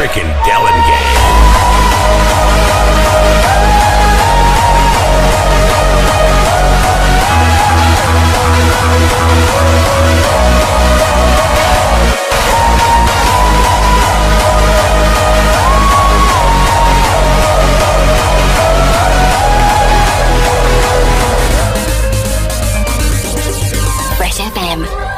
freaking Delengate. game. FM.